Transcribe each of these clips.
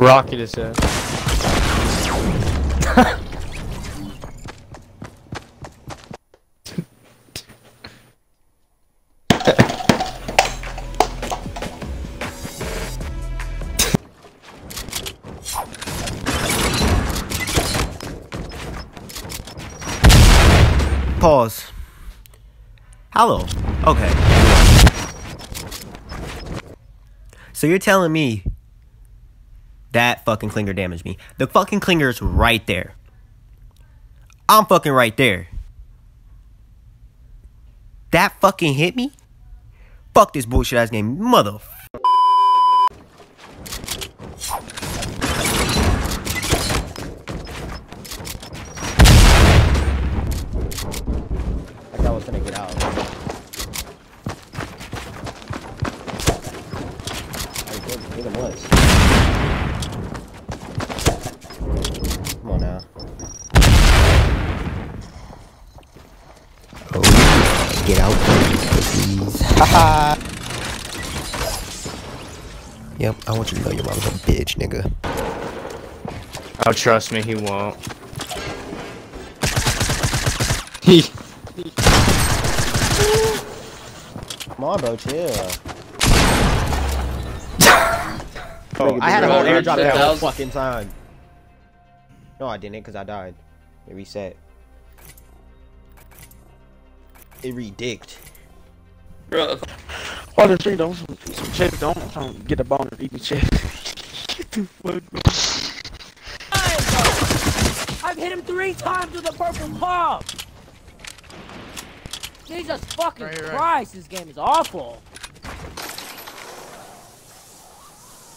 Rocket his head. Pause. Hello. Okay. So you're telling me that fucking clinger damaged me. The fucking clinger's right there. I'm fucking right there. That fucking hit me? Fuck this bullshit ass game, mother. I thought I was gonna get out. I think it was. Come on now. Oh, get out, please. Haha. yep, I want you to know your mama's a bitch, nigga. Oh, trust me, he won't. He. Come on, bro, chill. Oh, I had a whole Right, airdrop right, that whole fucking time. No, I didn't, because I died. It reset. It redicked. Bro, Oh, the street don't some, some chick don't I'm trying to get a bone and eat the chick. Get the fuck, bro. I've hit him three times with a purple claw. Jesus fucking Christ, this game is awful.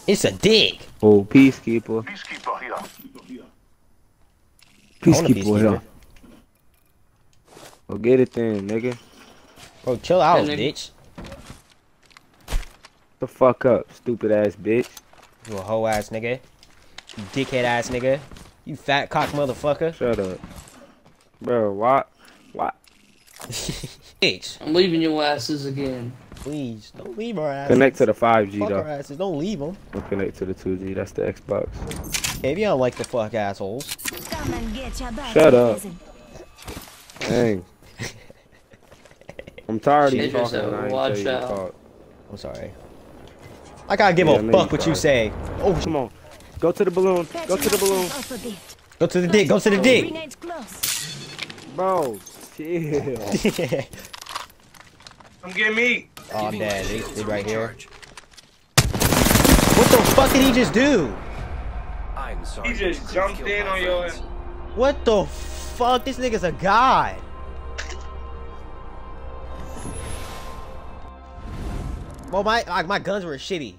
It's a dick. Oh, peacekeeper. Peacekeeper here. I want a Peacekeeper peacekeeper. here. Go get it then, nigga. Bro, chill out, That nigga- bitch. The fuck up, stupid ass bitch. You a hoe ass nigga. You dickhead ass nigga. You fat cock motherfucker. Shut up. Bro, why? Why? bitch. I'm leaving your asses again. Please, don't leave our asses. Connect to the 5G Fuck our though. asses. Don't leave them. Don't connect to the 2G. That's the Xbox. If you don't like the fuck assholes. Come and get your Shut up. Dang. I'm tired of you talking. yourself, and I watch tell you out. talk. I'm sorry. I gotta give Yeah, I a know fuck what you say. Oh, Come on. Go to the balloon. Go to the balloon. Off a bit. go to the dick. Go to the dick. Bro, chill. Come get me. oh, I'm dead. They, they right here. What the fuck did he just do? He just jumped in on your ass. What the fuck? This nigga's a god. Well, my like my guns were shitty.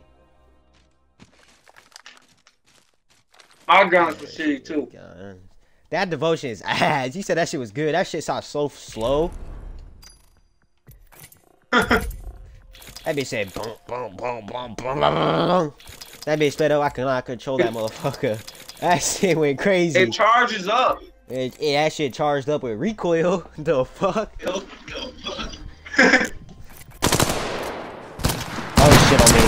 My guns were shitty too. God. That devotion is ass. You said that shit was good. That shit sounds so slow. that bitch said boom, boom, boom, boom, boom, boom, boom. That bitch sped up. I cannot control that motherfucker. That shit went crazy. It charges up. It, it, that shit charged up with recoil. The fuck? Oh shit on me.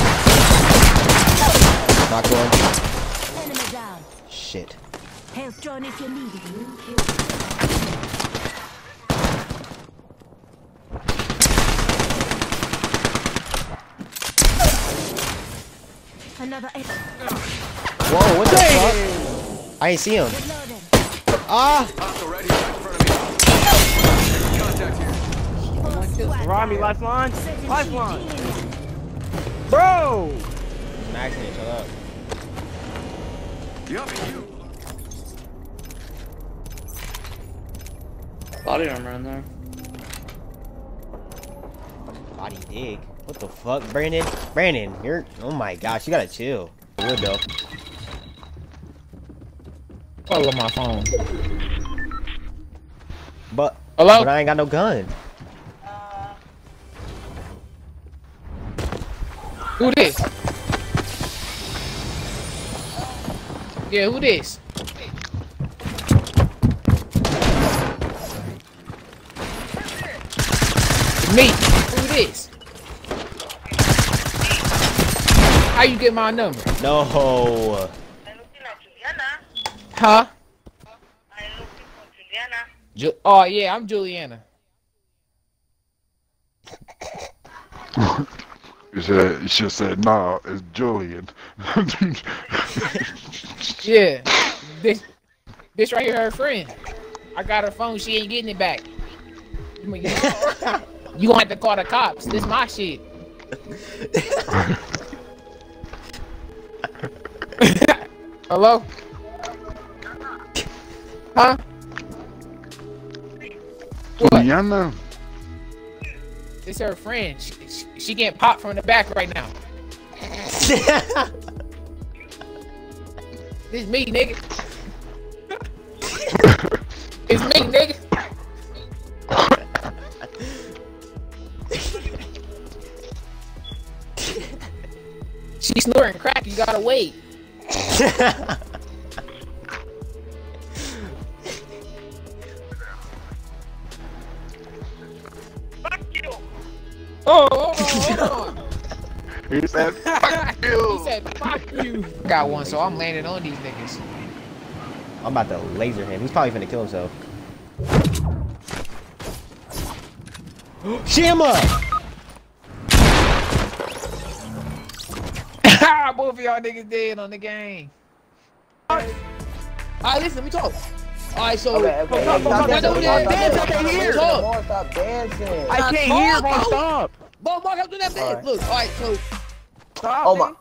Knocked one. Enemy down. Shit. Health drone if you need it. Another Whoa, what the fuck? I ain't see him. Ah! Rami, lifeline. Lifeline. shield in. Bro! Maxing it, shut up. Body armor in there. Body dig. What the fuck, Brandon? Brandon, you're. Oh my gosh, you gotta chill. Good though. I love my phone. But. Hello? But I ain't got no gun. Who this? Yeah, who this? Me. Who this? How you get my number? No. Huh? Ju- oh yeah, I'm Juliana. You said, should said, nah, it's Julian. Yeah. this this right here her friend. I got her phone, she ain't getting it back. You gonna have to call the cops. This my shit. Hello? Huh? What? It's her friend. She, she, she getting popped from the back right now. It's me, nigga. it's me, nigga. She's snoring crack. You gotta wait. Oh, hold on, hold on. He said, fuck you. He said, "Fuck you." Got one, so I'm landing on these niggas. I'm about to laser him. He's probably finna kill himself. Shima! Both of y'all niggas dead on the game. Alright, listen, let me talk. Alright, so Okay, okay. Stop, stop, Stop stop, dancing. stop, Stop stop, dancing. stop, Come talk. on, Stop dancing. I can't hear, bro. Stop. Bo, Mark, I'm doing that bad. Alright. Look, alright, so Stop. Oh my.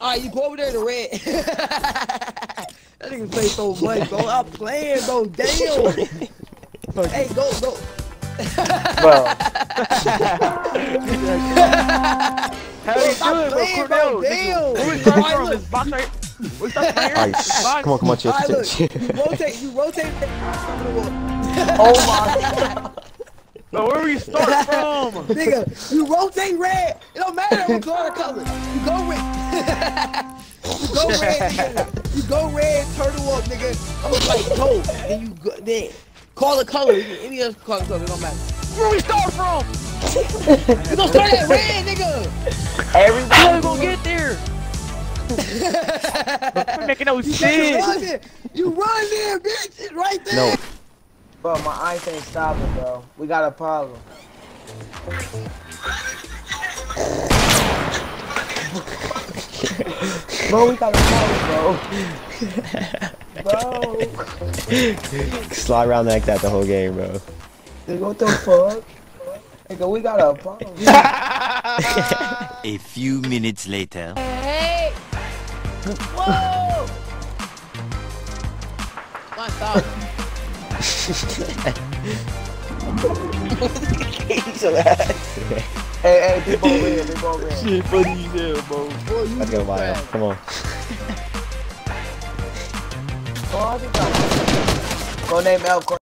alright, you go over there to red. that nigga play so much, bro. I'm playing, bro. Damn. hey, go, go. Bro. How you Stop doing, bro? playing, Cornell, bro. nigga. Damn. Where we start Alright, from? look. This box right We start from here? Alright, This shh, box? come on, come on, chill, Alright, chill, chill. you rotate, you rotate. Oh my. Bro, where we start from? Nigga, you rotate red. It don't matter what color color. You go red. you go red, nigga. You go red, turtle up, nigga. I'm gonna like go. And you go then. Call the color. Any other color, color, it don't matter. Where we start from? You gonna start at red, nigga. How Everybody. we gonna get there? We're making no You sense. run there. You run there, bitch. It's right there. No. Bro, my eyes ain't stopping, bro. We got a problem. bro, we got a problem, bro. bro. Slide around like that the whole game, bro. Nigga, what the fuck? Nigga, we got a problem. A few minutes later. Whoa. My thought. hey, hey, people over here, people over here. Shit funny bro. Boy, you Let's go, crap. Come on. Go, name Elf.